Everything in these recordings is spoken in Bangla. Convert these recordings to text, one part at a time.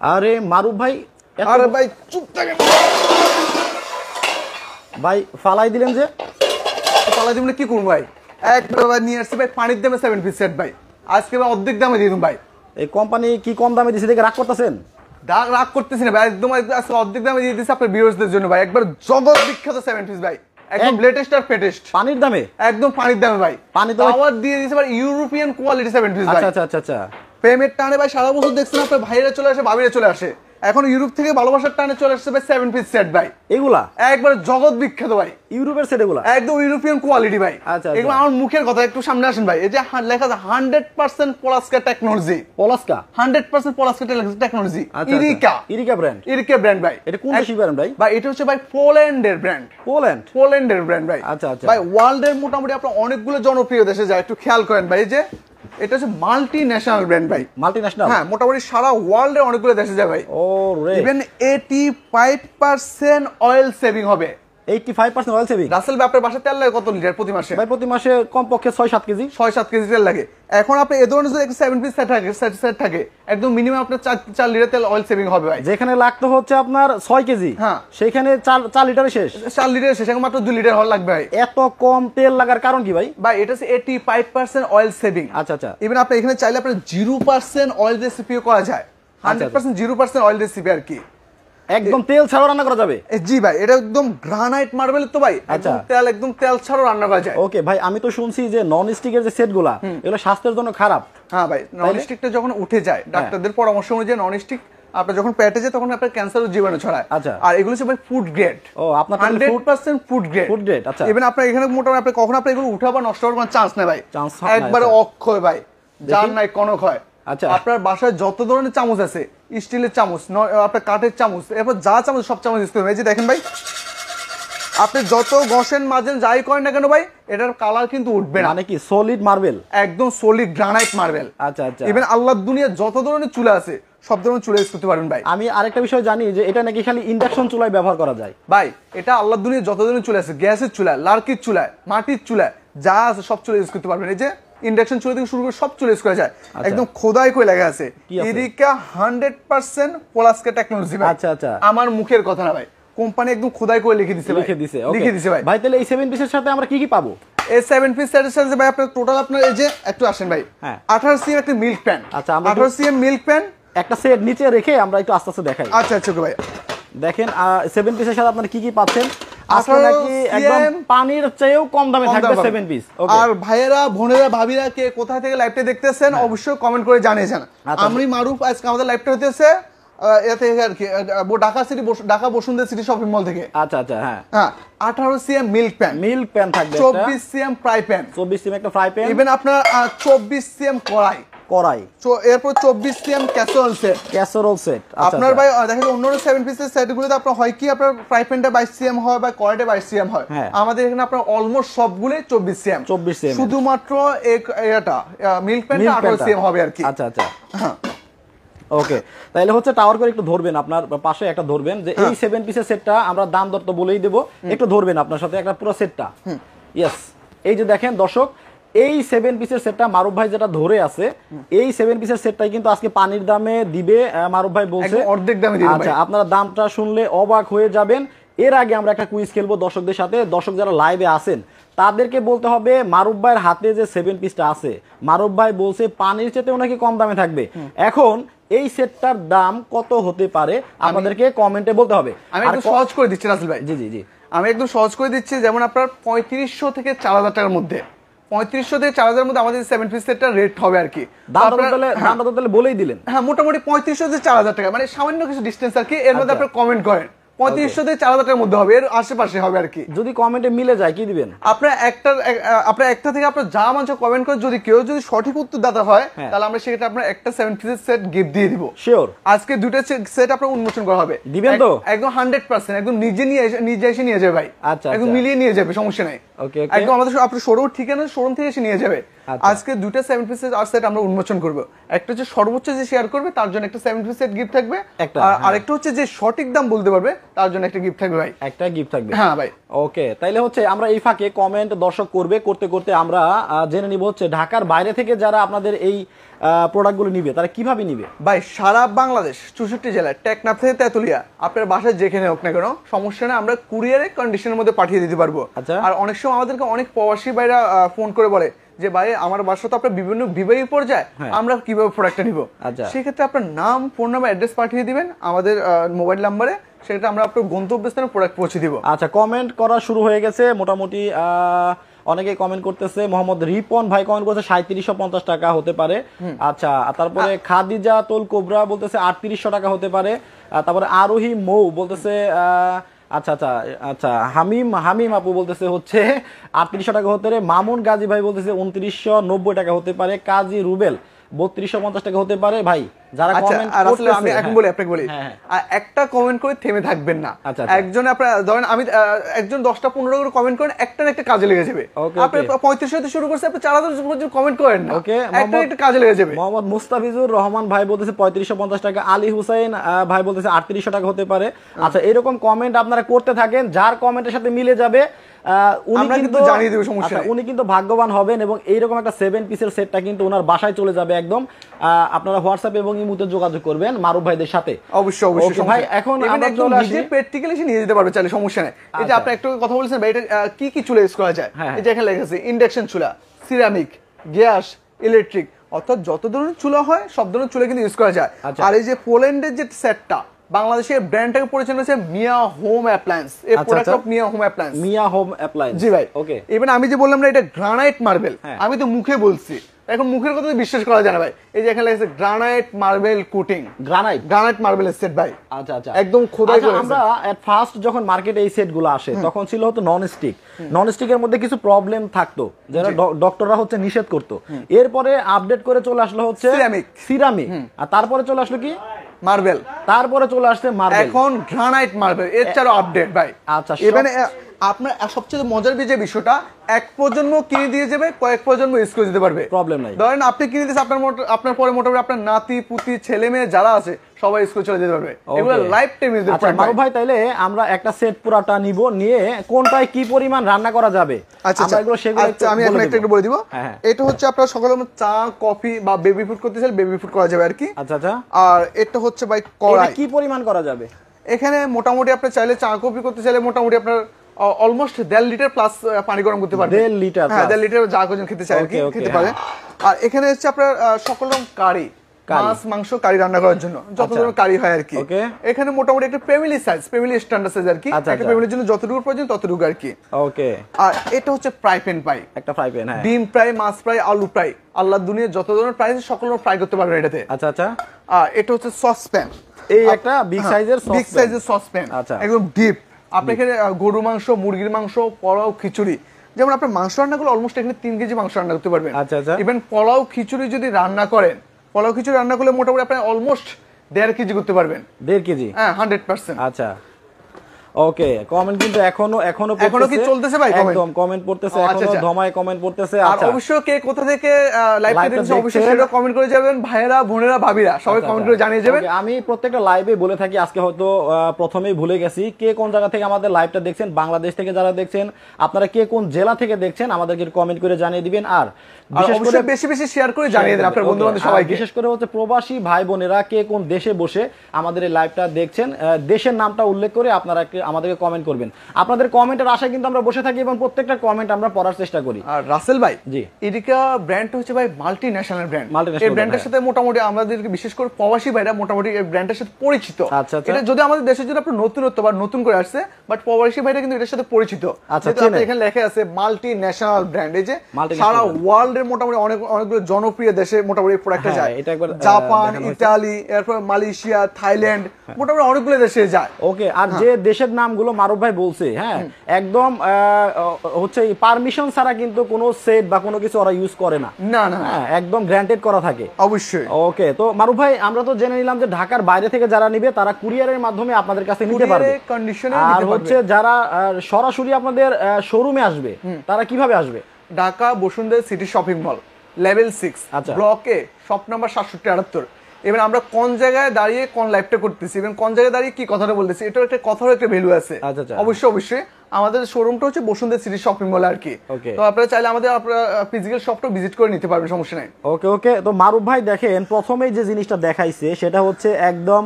আরে মারুফ ভাই আরে ভাই চুপ থাকেন। ভাই ফালাই দিলেন যে? পালা দিবলে কি করব ভাই? একবার ভাই নিয়ে আসছি ভাই পানির দামে সেভেন পিস সেট ভাই। আজকে ভাই অর্ধেক দামে দিয়ে দিন ভাই। এই কোম্পানি কি কম দামে দিছে দেখে রাগ করতেছেন? রাগ রাগ করতেছি না ভাই একদম আজকে অর্ধেক দামে দিয়ে দিচ্ছি আপনার ভিউয়ার্সদের জন্য ভাই। একবার জগৎ বিখ্যাত সেভেন পিস ভাই। একদম লেটেস্ট আর ফেটেস্ট পানির দামে? একদম পানির দামে ভাই। পানি তো ভাই- দিয়ে দিচ্ছে ভাই ইউরোপিয়ান কোয়ালিটি সেভেন পিস ভাই। আচ্ছা আচ্ছা আচ্ছা আচ্ছা। প্রেমের টানে ভাই সারা বছর দেখছেন আপনার ভাইরা চলে আসে ভাবিরা চলে আসে। এখন ইউরোপ থেকে ভালোবাসার টানে চলে আসছে ভাই সেভেন পিস সেট ভাই। এগুলা? একবার জগৎ বিখ্যাত ভাই। ইউরোপের সেট এগুলা? একদম ইউরোপিয়ান কোয়ালিটি ভাই। আচ্ছা, আচ্ছা। এগুলো আমার মুখের কথা একটু সামনে আসেন ভাই। এই যে লেখা আছে hundred percent পলাস্কা technology পলাস্কা hundred percent পলাস্কা technology Erica. Erica brand Erica brand ভাই। এটা কোন দেশি brand ভাই? ভাই এটা হচ্ছে ভাই পোল্যান্ডের ব্র্যান্ড পোল্যান্ড পোল্যান্ডের ব্র্যান্ড ভাই। আচ্ছা, আচ্ছা। ভাই ওয়ার্ল্ডের মোটামুটি আপনার অনেকগুলো জনপ্রিয় দেশে যায়। একটু খেয়াল করেন ভাই এই যে এটা হচ্ছে মাল্টি ন্যাশনাল ব্র্যান্ড ভাই। মাল্টি ন্যাশনাল হ্যাঁ মোটামুটি সারা ওয়ার্ল্ডের অনেকগুলো দেশে যায় ভাই। ও রে। Even eighty five percent oil saving হবে। Eighty five percent oil saving Rasel ভাই আপনার বাসায় তেল লাগে কত লিটার প্রতি মাসে? ভাই প্রতি মাসে কমপক্ষে ছয় সাত কেজি। ছয় সাত কেজি তেল লাগে। এখন আপনি এ ধরনের যদি একটা সেভেন পিস সেট থাকে সেট সেট থাকে একদম মিনিমাম আপনার চার চার লিটার তেল অয়েল সেভিং হবে ভাই। যেখানে লাগতো হচ্ছে আপনার কেজি হ্যাঁ। সেখানে চার চার লিটারে শেষ। চার লিটার শেষ এখন মাত্র দুই লিটার হওয়ার লাগবে ভাই। এত কম তেল লাগার কারণ কি ভাই? ভাই এটা হচ্ছে eighty five percent oil saving আচ্ছা। আচ্ছা আপনি এখানে চাইলে আপনার জিরো পার্সেন্ট অয়েল রেসিপিও করা যায়। Hundred percent zero percent oil recipe আর কি। একদম তেল ছাড়াও রান্না করা যাবে জি ভাই এটা একদম গ্রানাইট মার্বেল তো ভাই আচ্ছা। তেল একদম তেল ছাড়াও রান্না করা যায় ওকে ভাই আমি তো শুনছি যে নন স্টিকের যে সেটগুলা এগুলো স্বাস্থ্যের জন্য খারাপ হ্যাঁ ভাই নন স্টিকটা যখন উঠে যায় হ্যাঁ। ডাক্তারদের পরামর্শ অনুযায়ী নন স্টিক আপনার যখন পেটে যায় তখন আপনার ক্যান্সার ও জীবাণু ছড়ায় আচ্ছা। আর এগুলো হচ্ছে ভাই ফুড গ্রেড ও, আপনার তাহলে hundred food- percent food grade food grade, আচ্ছা। ইভেন আপনার এখানে মোটামুটি আপনি কখন আপনি এগুলো উঠা বা নষ্ট হওয়ার কোনো চান্স নেই ভাই হয় একবারে আচ্ছা। অক্ষয় ভাই যার নাই কনক হয় আচ্ছা। আপনার বাসায় যত ধরনের চামচ আছে স্টিলের চামচ আপনার কাঠের চামচ এরপর যা চামচ সব চামচ ইউজ করবেন। এই যে দেখেন ভাই আপনি যত ঘষেন মাজেন যাই করেন না কেন ভাই এটার কালার কিন্তু উঠবে না। মানে কি সলিড মার্বেল একদম সলিড গ্রানাইট মার্বেল আচ্ছা আচ্ছা। ইভেন আল্লাহর দুনিয়া যত ধরনের চুলা আছে সব ধরনের চুলা ইউজ করতে পারবেন ভাই। আমি আরেকটা বিষয় জানি যে এটা নাকি খালি ইন্ডাকশন চুলায় ব্যবহার করা যায়। ভাই এটা আল্লাহর দুনিয়া যত ধরনের চুলা আছে গ্যাসের চুলা লার্কির চুলা মাটির চুলা যা আছে সব চুলা ইউজ করতে পারবেন। এই যে ইন্ডাকশন চুলা থেকে শুরু করে সব চুলা করা যায়। একদম খোদাই করে লেগে আছে। কি এরিকা হান্ড্রেড পার্সেন্ট পোলাসকে টেকনোলজি আচ্ছা, আচ্ছা। আমার মুখের কথা না ভাই। কোম্পানি একদম খোদাই করে লিখে দিছে ভাই। লিখে দিছে লিখে দিছে ভাই। ভাই তাহলে এই সেভেন পিসের সাথে আমরা কি কি পাবো? এই সেভেন পিস সেটের সাথে ভাই আপনার টোটাল আপনার এই যে একটু আসেন ভাই। হ্যাঁ। আঠারো সিএম একটা মিল্ক প্যান আচ্ছা, আমরা আঠারো সিএম মিল্ক প্যান একটা সেট নিচে রেখে আমরা একটু আস্তে আস্তে দেখাই। আচ্ছা আচ্ছা ভাই। দেখেন সেভেন পিসের সাথে আপনারা কি কি পাচ্ছেন? আজকে 18 নাকি একদম পানির চেয়েও কম দামে থাকবে দাম পিস আর ভাইয়েরা বোনেরা ভাবিরা কে কোথা থেকে লাইভটা দেখতেছেন অবশ্যই কমেন্ট করে জানিয়ে যান হ্যাঁ। আচ্ছা। আমি মারুফ আজকে আমাদের লাইভটা হতেছে আর কি Dhaka city Dhaka Bashundhara city shopping mall থেকে। আচ্ছা আচ্ছা হ্যাঁ। হ্যাঁ আঠারো CM milk pan milk pan থাকবে চব্বিশ সিএম ফ্রাই প্যান চব্বিশ সিম একটা ফ্রাই প্যান ইভেন আপনার চব্বিশ সিএম কড়াই। কড়াই। চো- এরপর চব্বিশ CM casserole set casserole set আপনার ভাই আহ, দেখা যায় অন্য সেভেন পিসের সেটগুলোতে আপনার হয় কি? আপনার ফ্রাই প্যানটা বাইশ সিএম হয় বা কড়াইটা বাইশ সিএম হয়। হ্যাঁ। আমাদের এখানে আপনার অলমোস্ট সবগুলোই চব্বিশ সিএম। 24 cm শুধুমাত্র এক- এটা মিল্ক প্যানটা আঠারো সিএম হবে আর কি। আচ্ছা আচ্ছা। হ্যাঁ। ওকে তাহলে হচ্ছে টাওয়ার করে একটু ধরবেন আপনার পাশে একটা ধরবেন যে। এই সেভেন পিসের সেটটা আমরা দাম দর তো বলেই দেবো। একটু ধরবেন আপনার সাথে একটা পুরো সেটটা ইয়েস এই যে দেখেন দর্শক এই সেভেন পিসের সেটটা মারুফ ভাই যেটা ধরে আছে এই সেভেন পিসের সেটটাই কিন্তু আজকে পানির দামে দিবে মারুফ ভাই বলছে। অর্ধেক দামে দিবে আচ্ছা আপনারা দামটা শুনলে অবাক হয়ে যাবেন। এর আগে আমরা একটা কুইজ খেলব দর্শকদের সাথে। দর্শক যারা লাইভে আছেন তাদেরকে বলতে হবে মারুফ ভাইয়ের হাতে যে সেভেন পিসটা আছে। মারুফ ভাই বলছে পানির চেতেও নাকি কম দামে থাকবে? এখন এই সেটটার দাম কত হতে পারে আপনাদেরকে কমেন্টে বলতে হবে। আমি একটু সহজ করে দিচ্ছি রাসেল ভাই। জি জি জি। আমি একদম সহজ করে দিচ্ছি যেমন আপনার পঁয়ত্রিশশো থেকে চার হাজার টাকার মধ্যে। পঁয়ত্রিশশো থেকে চার হাজার মধ্যে আমাদের সেভেন পিস সেটটা রেট হবে আর কি। দামটা তো তাহলে দামটা তো তাহলে বলেই দিলেন। হ্যাঁ মোটামুটি পঁয়ত্রিশশো থেকে চার হাজার টাকা মানে সামান্য কিছু ডিস্টেন্স আর কি এর মধ্যে আচ্ছা। আপনার কমেন্ট করেন। পঁয়ত্রিশশো থেকে চার হাজার মধ্যে হবে এর আশেপাশে হবে আর কি যদি কমেন্টে মিলে যায় কি দিবেন আপনার একটা আপনার একটা থেকে আপনার যা মানছে কমেন্ট করে যদি কেউ যদি সঠিক উত্তর দাতা হয় হ্যাঁ। তাহলে আমরা সেক্ষেত্রে আপনার একটা সেভেন পিসের সেট গিফট দিয়ে দিব শিওর আজকে দুটো সেট আপনার উন্মোচন করা হবে দিবেন তো? একদম হান্ড্রেড পার্সেন্ট একদম নিজে নিয়ে এসে নিজে এসে নিয়ে যাবে ভাই আচ্ছা, একদম আচ্ছা। মিলিয়ে নিয়ে যাবে সমস্যা নাই. একদম আমাদের আপনার শোরুম ঠিকানা শোরুম থেকে এসে নিয়ে যাবে। আজকে দুটো সেভেন পিসের আর সেট আমরা উন্মোচন করব। একটা হচ্ছে সর্বোচ্চ যে শেয়ার করবে তার জন্য একটা সেভেন পিস সেট গিফট থাকবে। আর হ্যাঁ। আরেকটা হচ্ছে যে সঠিক দাম বলতে পারবে তার জন্য একটা গিফট থাকবে ভাই। একটা গিফট থাকবে। হ্যাঁ ভাই। ওকে তাইলে হচ্ছে আমরা এই ফাঁকে কমেন্ট দর্শক করবে করতে করতে আমরা জেনে নিব হচ্ছে ঢাকার বাইরে থেকে যারা আপনাদের এই প্রোডাক্টগুলো নিবে তারা কীভাবে নিবে? ভাই সারা বাংলাদেশ চৌষট্টি জেলায় টেকনাফ থেকে তেতুলিয়া আপনার বাসায় যেখানে হোক না কেন সমস্যা নেই আমরা কুরিয়ারে কন্ডিশনের মধ্যে পাঠিয়ে দিতে পারব। আচ্ছা। আর অনেক সময় আমাদেরকে অনেক প্রবাসী ভাইরা ফোন করে বলে যে ভাই আমার বাসা তো আপনার বিভিন্ন বিবাহী পর্যায়ে হ্যাঁ। আমরা কীভাবে প্রোডাক্টটা নিব? আচ্ছা। সেক্ষেত্রে আপনার নাম ফোন নাম্বার অ্যাড্রেস পাঠিয়ে দিবেন আমাদের মোবাইল নাম্বারে সেটা আমরা আপনার গন্তব্যস্থানে প্রোডাক্ট পৌঁছে দিব। আচ্ছা কমেন্ট করা শুরু হয়ে গেছে। মোটামুটি আহ, অনেকে কমেন্ট করতেছে মোহাম্মদ রিপন ভাই কমেন্ট করছে সাঁত্রিশশো পঞ্চাশ টাকা হতে পারে। আচ্ছা তারপরে খাদিজা তোল কোবরা বলতেছে আটত্রিশশো টাকা হতে পারে। তারপরে আরোহী মৌ বলতেছে আহ, আচ্ছা আচ্ছা আচ্ছা হামিম হামিম আপু বলতেছে হচ্ছে, আটত্রিশশো টাকা হতে পারে, মামুন গাজী ভাই বলতেছে উনত্রিশশো নব্বই টাকা হতে পারে, কাজী রুবেল বত্রিশশো পঞ্চাশ টাকা হতে পারে, ভাই যারা আচ্ছা কমেন্ট আমি এখন বলি আপনাকে বলি। হ্যাঁ, হ্যাঁ। একটা কমেন্ট করে থেমে থাকবেন না। আচ্ছা, আচ্ছা। একজন আপনার ধরেন আমি একজন দশটা পনেরো করে কমেন্ট করেন একটা না একটা কাজে লেগে যাবে। আপনি পঁয়ত্রিশ হতে শুরু করছে আপনি চার হাজার পর্যন্ত কমেন্ট করেন না। Okay, একটা একটা কাজে লেগে যাবে। মোহাম্মদ মুস্তাফিজুর রহমান ভাই বলতেছে পঁয়ত্রিশশো পঞ্চাশ টাকা। আলী হুসাইন ভাই বলতেছে আটত্রিশশো টাকা হতে পারে। আচ্ছা এরকম কমেন্ট আপনারা করতে থাকেন যার কমেন্টের সাথে মিলে যাবে উনি কিন্তু জানিয়ে দেব, সমস্যা আচ্ছা, উনি কিন্তু ভাগ্যবান হবেন এবং এইরকম একটা সেভেন পিসের সেটটা কিন্তু ওনার বাসায় চলে যাবে একদম। আপনারা হোয়াটসঅ্যাপ এবং ইমুতে যোগাযোগ করবেন মারুফ ভাইদের সাথে। অবশ্যই অবশ্যই ভাই এখন আমরা চলে আসি। প্র্যাকটিক্যালি এসে নিয়ে যেতে পারবে চাইলে সমস্যা নেই। এই যে আচ্ছা। আপনি একটু কথা বলেছেন ভাই এটা কি কি চুলা ইউজ করা যায়? হ্যাঁ, এই যে এখানে লেখা আছে ইন্ডাকশন চুলা সিরামিক গ্যাস ইলেকট্রিক অর্থাৎ যত ধরনের চুলা হয় সব ধরনের চুলা কিন্তু ইউজ করা যায়। আচ্ছা। আর এই যে পোল্যান্ডের যে সেটটা বাংলাদেশের ব্র্যান্ডটাকে পরিচালনা হচ্ছে মিয়া হোম অ্যাপ্লায়েন্স এই product. Of Mia home appliance Mia home appliance জি ভাই। ওকে এবার আমি যে বললাম না এটা গ্রানাইট মার্বেল হ্যাঁ। আমি তো মুখে বলছি। এখন মুখের কথা বিশ্বাস করা যায় না ভাই। এই যে এখানে লেগেছে granite marble coating granite granite marble set ভাই। আচ্ছা আচ্ছা। একদম খোদাই আচ্ছা, করেছে। আমরা এট ফার্স্ট যখন মার্কেটে এই সেটগুলো আসে তখন ছিল হতো নন স্টিক নন স্টিকের মধ্যে কিছু প্রবলেম থাকতো যারা ডক্টররা হচ্ছে নিষেধ করতো। এরপরে আপডেট করে চলে আসলো হচ্ছে সিরামিক সিরামিক আর তারপরে চলে আসলো কি? মার্বেল তারপরে চলে আসছে মার্বেল এখন গ্রানাইট মার্বেল এর চারও আপডেট ভাই। আচ্ছা, এখানে আপনার সবচেয়ে মজার যে বিষয়টা এক প্রজন্ম কিনে দিয়ে যাবে কয়েক প্রজন্ম ইউজ করে দিতে পারবে। প্রবলেম নাই। ধরেন আপনি কিনে দিয়েছে আপনার আপনার পরে মোটামুটি আপনার নাতি পুতি ছেলে মেয়ে যারা আছে সবাই স্কুল চলে যেতে পারবে। এগুলো লাইফ টাইম ইউজ আচ্ছা মারুফ ভাই তাইলে আমরা একটা সেট পুরাটা নিব নিয়ে কোনটায় কি পরিমাণ রান্না করা যাবে? আচ্ছা আচ্ছা। এগুলো সেগুলো আচ্ছা, আমি বলে এখন একটা একটু বলে দিব। হ্যাঁ, হ্যাঁ। এটা হচ্ছে আপনার সকালে চা কফি বা বেবি ফুড করতে চাইলে বেবি ফুড করা যাবে আর কি। আচ্ছা আচ্ছা। আর এটা হচ্ছে ভাই এটা কড়াই। কি পরিমাণ করা যাবে? এখানে মোটামুটি আপনি চাইলে চা কফি করতে চাইলে মোটামুটি আপনার অলমোস্ট দেড় লিটার প্লাস পানি গরম করতে পারবে। দেড় লিটার হ্যাঁ দেড় লিটার যা কজন খেতে চায় আর কি খেতে হ্যাঁ। পারে আর এখানে হচ্ছে আপনার সকল রকম কারি। মাছ মাংস কারি রান্না করার জন্য। যত আচ্ছা। ধরনের কারি হয় আর কি। এখানে মোটামুটি একটা family size family standard size আর কি। আচ্ছা, একটা আচ্ছা। ফ্যামিলির জন্য যতটুকু প্রয়োজন ততটুকু আর কি। ওকে আর এটা হচ্ছে ফ্রাই প্যান পাই একটা ফ্রাই প্যান হ্যাঁ। ডিম ফ্রাই মাছ ফ্রাই আলু ফ্রাই আল্লাহ দুনিয়া যত ধরনের ফ্রাই সকল ফ্রাই করতে পারবেন এটাতে। আচ্ছা আচ্ছা। আর এটা হচ্ছে সস প্যান এই একটা বিগ সাইজের সস বিগ সাইজের সস প্যান আচ্ছা। একদম ডিপ আপনি এখানে গরু মাংস মুরগির মাংস পোলাও খিচুড়ি যেমন আপনার মাংস রান্না করলে অলমোস্ট এখানে তিন কেজি মাংস রান্না করতে পারবেন। আচ্ছা, আচ্ছা। ইভেন পলাও খিচুড়ি যদি রান্না করেন পলাও খিচুড়ি রান্না করলে মোটামুটি আপনি অলমোস্ট দেড় কেজি করতে পারবেন। দেড় কেজি? হ্যাঁ হান্ড্রেড পার্সেন্ট আচ্ছা। ওকে কমেন্ট কিন্তু এখনও এখনও এখনও কি চলতেছে ভাই একদম কমেন্ট পড়তেছে আচ্ছা, এখনও আচ্ছা। ধমায় কমেন্ট পড়তেছে আর আচ্ছা। অবশ্যই কে কোথা থেকে দেখছেন অবশ্যই সেটা কমেন্ট করে যাবেন ভাইয়েরা বোনেরা ভাবিরা সবাই কমেন্ট। করে জানিয়ে যাবেন। আমি প্রত্যেকটা লাইভে বলে থাকি আজকে হয়তো প্রথমেই ভুলে গেছি কে কোন জায়গা থেকে আমাদের লাইভটা দেখছেন বাংলাদেশ থেকে যারা দেখছেন আপনারা কে কোন জেলা থেকে দেখছেন আমাদেরকে কমেন্ট করে জানিয়ে দিবেন আর বিশেষ করে বেশি বেশি শেয়ার করে জানিয়ে দেন আপনার বন্ধু বান্ধব আর সবাইকে। বিশেষ করে হচ্ছে প্রবাসী ভাই বোনেরা কে কোন দেশে বসে আমাদের এই লাইভটা দেখছেন দেশের নামটা উল্লেখ করে আপনারা আমাদেরকে কমেন্ট করবেন। আপনাদের কমেন্টের আশায় কিন্তু আমরা বসে থাকি এবং প্রত্যেকটা কমেন্ট আমরা পড়ার চেষ্টা করি। আর রাসেল ভাই জি। এদিকা ব্র্যান্ড হচ্ছে ভাই মাল্টি ন্যাশনাল ব্র্যান্ড এই ব্র্যান্ডের সাথে মোটামুটি আমাদের বিশেষ করে প্রবাসী ভাইরা মোটামুটি এই ব্র্যান্ডের সাথে পরিচিত। আচ্ছা, আচ্ছা। এটা যদি আমাদের দেশের জন্য আপনার নতুনত্ব বা নতুন করে আসছে বাট প্রবাসী ভাইরা কিন্তু এটার সাথে পরিচিত। আচ্ছা। এখানে লেখা আছে মাল্টি ন্যাশনাল ব্র্যান্ড এই যে সারা। ওয়ার্ল্ড এর মোটামুটি অনেক অনেকগুলো জনপ্রিয় দেশে মোটামুটি প্রোডাক্টটা হ্যাঁ, যায়। এটা একবার, জাপান ইতালি এরপর মালয়েশিয়া থাইল্যান্ড মোটামুটি অনেকগুলো দেশে যায়। ওকে আর যে দেশের নামগুলো মারুফ ভাই বলছে হ্যাঁ? একদম হচ্ছে পারমিশন ছাড়া কিন্তু কোনো সেট বা কোনো কিছু ওরা ইউজ করে না। না না হ্যাঁ একদম গ্রান্টেড করা থাকে। অবশ্যই। ওকে তো মারুফ ভাই আমরা তো জেনে নিলাম যে ঢাকার বাইরে থেকে যারা নিবে তারা কুরিয়ারের মাধ্যমে আপনাদের কাছে নিতে পারবে। আর হচ্ছে যারা সরাসরি আপনাদের শোরুমে আসবে তারা কীভাবে আসবে? Dhaka Bashundhara city shopping mall level six. ব্লকে শপ নাম্বার সাতষট্টি আটাত্তর। এবার আমরা কোন জায়গায় দাঁড়িয়ে কোন লাইভটা করতেছি এবং কোন জায়গায় দাঁড়িয়ে কি কথাটা বলতেছি এটার একটা কথার একটা ভ্যালু আছে। আচ্ছা, আচ্ছা। অবশ্যই অবশ্যই। আমাদের শোরুমটা হচ্ছে বসুন্ধরা সিটি শপিং মল আর কি। তো আপনারা চাইলে আমাদের আপনারা ফিজিক্যাল শপটা ভিজিট করে নিতে পারবেন সমস্যা নাই। ওকে ওকে তো মারুফ ভাই দেখেন প্রথমেই যে জিনিসটা দেখাইছে সেটা হচ্ছে একদম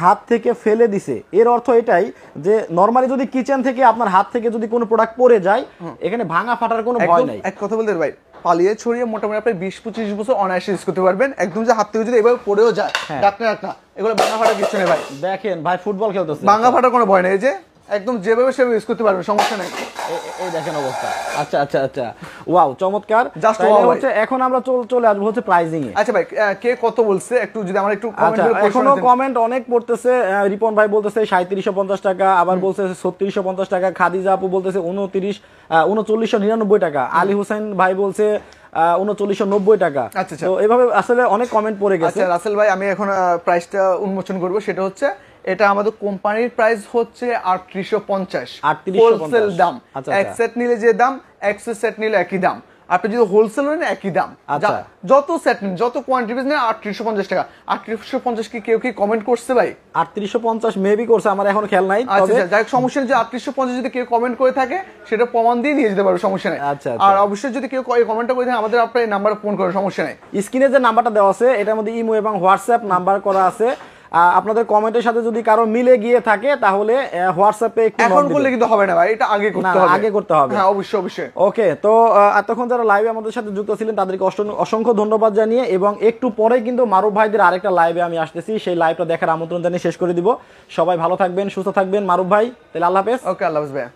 হাত থেকে ফেলে দিছে। এর অর্থ এটাই যে নরমালি যদি কিচেন থেকে আপনার হাত থেকে যদি কোনো প্রোডাক্ট পড়ে যায় এখানে ভাঙা ফাটার কোনো ভয় নাই। এক কথা বলতে ভাই পালিয়ে ছড়িয়ে মোটামুটি আপনি বিশ পঁচিশ বছর অনায়াসে ইউজ করতে পারবেন। একদম যে হাত থেকে যদি এভাবে পড়েও যায় ডাক্তার ডাক না ডাক এগুলো ভাঙা ফাটা কিছু নেই ভাই। দেখেন ভাই ফুটবল খেলতেছে। ভাঙা ফাটার কোনো ভয় নেই যে একদম যেভাবে সেভাবে ইউজ করতে পারবেন সমস্যা নেই। এই দেখেন অবস্থা। আচ্ছা আচ্ছা আচ্ছা। ওয়াও চমৎকার। Wow, ভাই। হচ্ছে এখন আমরা চল- চলে আসব হচ্ছে প্রাইজিং এ। আচ্ছা ভাই কে কত বলছে? একটু যদি আমার একটু comment আচ্ছা এখনও কমেন্ট অনেক পড়তেছে রিপন ভাই বলতেছে সাঁত্রিশশো পঞ্চাশ টাকা আবার বলতেছে ছত্রিশশো পঞ্চাশ টাকা খাদিজা আপু বলতেছে উনত্রিশ উনচল্লিশশো নিরানব্বই টাকা আলী হোসেন ভাই বলছে উনচল্লিশশো নব্বই টাকা। আচ্ছা, আচ্ছা। তো এভাবে আসলে অনেক কমেন্ট পড়ে গেছে। আচ্ছা রাসেল ভাই আমি এখন প্রাইসটা উন্মোচন করব সেটা হচ্ছে এটা আমাদের কোম্পানির প্রাইস হচ্ছে আটত্রিশশো পঞ্চাশ। হোলসেল দাম। আচ্ছা, এক আচ্ছা। সেট নিলে যে দাম এক সেট নিলে একই দাম। আপনি যদি হোলসেল নেন একই দাম। আচ্ছা। যত সেট নিন যত কোয়ান্টিটিস নেন আটত্রিশশো পঞ্চাশ টাকা। আটত্রিশশো পঞ্চাশ কি কেউ কি কমেন্ট করছে ভাই? আটত্রিশশো পঞ্চাশ মেবি করছে আমার এখন খেয়াল নাই আচ্ছা যাই হোক, সমস্যা নেই যে আটত্রিশশো পঞ্চাশ যদি কেউ কমেন্ট করে থাকে সেটা প্রমাণ দিয়ে নিয়ে যেতে পারবে সমস্যা নেই। আচ্ছা। আর অবশ্যই যদি কেউ কমেন্টটা করে থাকে আমাদের আপনার এই নাম্বারে ফোন করে সমস্যা নেই। স্ক্রিনে যে নাম্বারটা দেওয়া আছে এটার মধ্যে ইমো এবং হোয়াটসঅ্যাপ নাম্বার করা আছে। আপনাদের কমেন্টের সাথে যদি কারও মিলে গিয়ে থাকে তাহলে হোয়াটসঅ্যাপে এখন করলে কিন্তু হবে না ভাই এটা আগে করতে হবে। আগে করতে হবে। হ্যাঁ অবশ্যই অবশ্যই। ওকে তো এতক্ষণ যারা লাইভে আমাদের সাথে যুক্ত ছিলেন তাদেরকে অসং- অসংখ্য ধন্যবাদ জানিয়ে এবং একটু পরে কিন্তু মারুফ ভাইদের আরেকটা লাইভে আমি আসতেছি সেই লাইভটা দেখার আমন্ত্রণ জানিয়ে শেষ করে দিব। সবাই ভালো থাকবেন সুস্থ থাকবেন। মারুফ ভাই তাহলে আল্লাহ হাফেজ। ওকে আল্লাহ হাফেজ ভাইয়া।